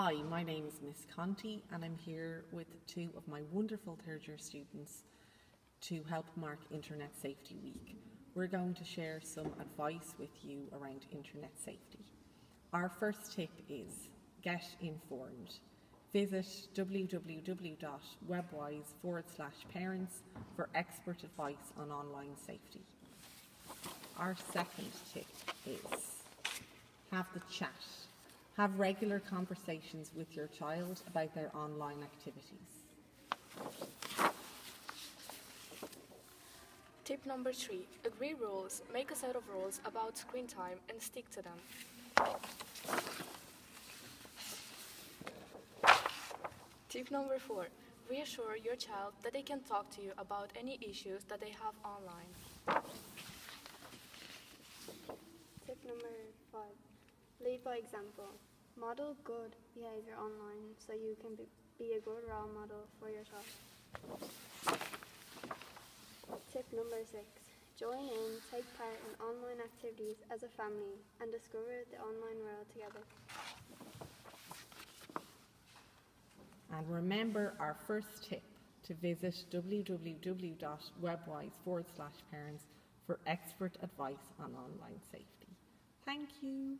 Hi, my name is Miss Conti and I'm here with two of my wonderful third year students to help mark Internet Safety Week. We're going to share some advice with you around internet safety. Our first tip is get informed. Visit www.webwise forward slash parents for expert advice on online safety. Our second tip is have the chat. Have regular conversations with your child about their online activities. Tip number three agree rules. Make a set of rules about screen time and stick to them. Tip number four reassure your child that they can talk to you about any issues that they have online. Tip number five lead by example. Model good behavior online so you can be, a good role model for your child. Tip number six join in, take part in online activities as a family, and discover the online world together. And remember our first tip to visit www.webwise forward slash parents for expert advice on online safety. Thank you.